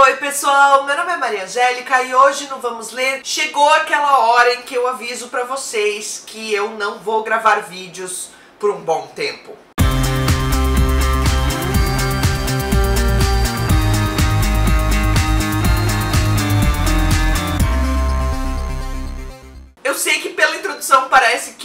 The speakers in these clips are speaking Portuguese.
Oi pessoal, meu nome é Maria Angélica e hoje no Vamos Ler chegou aquela hora em que eu aviso pra vocês que eu não vou gravar vídeos por um bom tempo.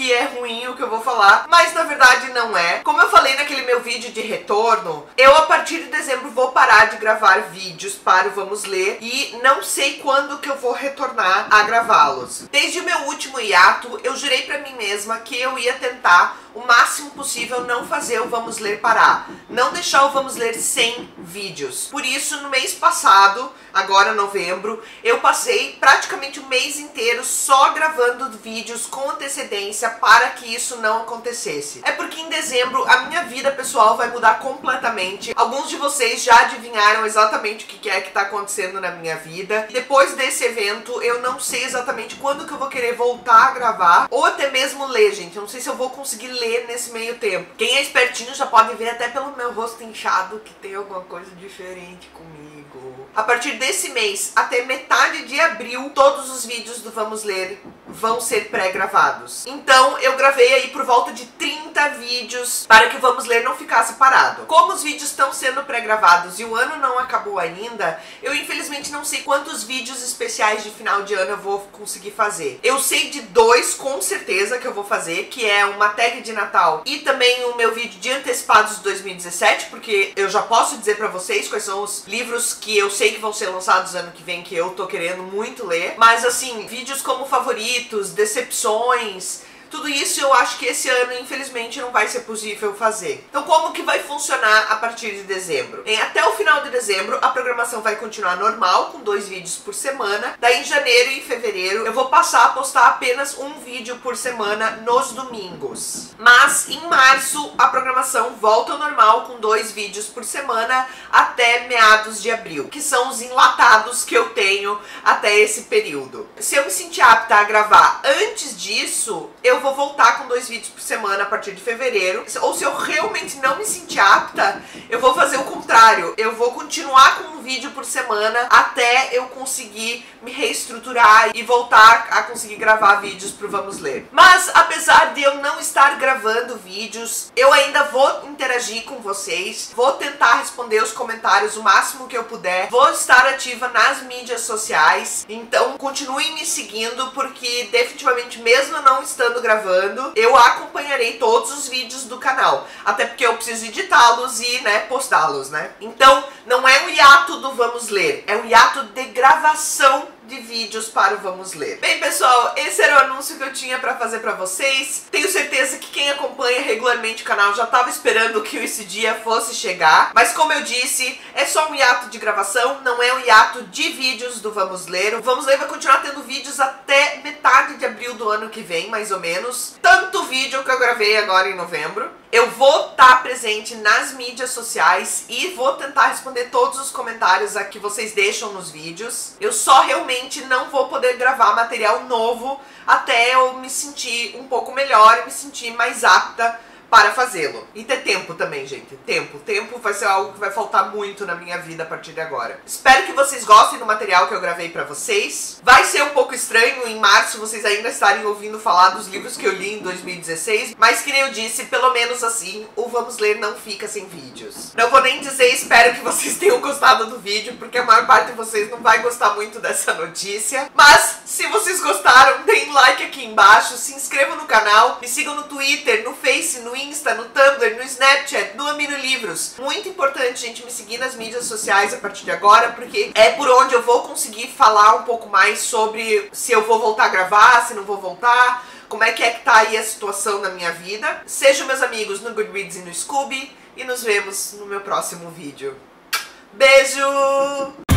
Que é ruim o que eu vou falar, mas na verdade não é. Como eu falei naquele meu vídeo de retorno, eu a partir de dezembro vou parar de gravar vídeos para o Vamos Ler e não sei quando que eu vou retornar a gravá-los. Desde o meu último hiato, eu jurei para mim mesma que eu ia tentar o máximo possível não fazer o Vamos Ler parar, não deixar o Vamos Ler sem vídeos. Por isso, no mês passado, agora novembro, eu passei praticamente o mês inteiro só gravando vídeos com antecedência para que isso não acontecesse. É porque em dezembro a minha vida pessoal vai mudar completamente. Alguns de vocês já adivinharam exatamente o que é que está acontecendo na minha vida. Depois desse evento, eu não sei exatamente quando que eu vou querer voltar a gravar ou até mesmo ler, gente. Não sei se eu vou conseguir ler ler nesse meio tempo. Quem é espertinho já pode ver até pelo meu rosto inchado que tem alguma coisa diferente comigo. A partir desse mês até metade de abril, todos os vídeos do Vamos Ler vão ser pré-gravados. Então eu gravei aí por volta de 30 vídeos para que o Vamos Ler não ficasse parado. Como os vídeos estão sendo pré-gravados e o ano não acabou ainda, eu infelizmente não sei quantos vídeos especiais de final de ano eu vou conseguir fazer. Eu sei de dois com certeza que eu vou fazer, que é uma tag de Natal e também o meu vídeo de antecipados de 2017, porque eu já posso dizer para vocês quais são os livros que eu sei que vão ser lançados ano que vem que eu tô querendo muito ler. Mas assim, vídeos como favoritos decepções, tudo isso eu acho que esse ano, infelizmente, não vai ser possível fazer. Então, como que vai funcionar a partir de dezembro? Em, até o final de dezembro, a programação vai continuar normal, com dois vídeos por semana. Daí, em janeiro e fevereiro, eu vou passar a postar apenas um vídeo por semana nos domingos. Mas, em março, a programação volta ao normal, com dois vídeos por semana, até meados de abril, que são os enlatados que eu tenho até esse período. Se eu me sentir apta a gravar antes disso, eu vou voltar com dois vídeos por semana a partir de fevereiro. Ou se eu realmente não me sentir apta, eu vou fazer o contrário. Eu vou continuar com um vídeo por semana até eu conseguir me reestruturar e voltar a conseguir gravar vídeos pro Vamos Ler. Mas apesar de eu não estar gravando vídeos, eu ainda vou interagir com vocês, vou tentar responder os comentários o máximo que eu puder, vou estar ativa nas mídias sociais, então continuem me seguindo porque definitivamente mesmo não estando gravando gravando, eu acompanharei todos os vídeos do canal. Até porque eu preciso editá-los e, né, postá-los, né? Então, não é um hiato do Vamos Ler, é um hiato de gravação de vídeos para o Vamos Ler. Bem, pessoal, esse era o anúncio que eu tinha para fazer para vocês. Tenho certeza que quem acompanha regularmente o canal já estava esperando que esse dia fosse chegar. Mas como eu disse, é só um hiato de gravação, não é um hiato de vídeos do Vamos Ler. O Vamos Ler vai continuar tendo vídeos até metade de abril do ano que vem, mais ou menos. Tanto vídeo que eu gravei agora em novembro. Eu vou estar tá presente nas mídias sociais e vou tentar responder todos os comentários que vocês deixam nos vídeos. Eu só realmente não vou poder gravar material novo até eu me sentir um pouco melhor e me sentir mais apta para fazê-lo. E ter tempo também, gente. Tempo. Tempo vai ser algo que vai faltar muito na minha vida a partir de agora. Espero que vocês gostem do material que eu gravei para vocês. Vai ser um pouco estranho em março vocês ainda estarem ouvindo falar dos livros que eu li em 2016, mas que nem eu disse, pelo menos assim, o Vamos Ler não fica sem vídeos. Não vou nem dizer espero que vocês tenham gostado do vídeo, porque a maior parte de vocês não vai gostar muito dessa notícia. Mas, se vocês gostaram, deem like aqui embaixo, se inscrevam no canal, me sigam no Twitter, no Face, no Insta, no Tumblr, no Snapchat, no Amino Livros. Muito importante, gente, me seguir nas mídias sociais a partir de agora, porque é por onde eu vou conseguir falar um pouco mais sobre se eu vou voltar a gravar, se não vou voltar, como é que é que tá aí a situação na minha vida. Sejam meus amigos no Goodreads e no Scooby, e nos vemos no meu próximo vídeo. Beijo!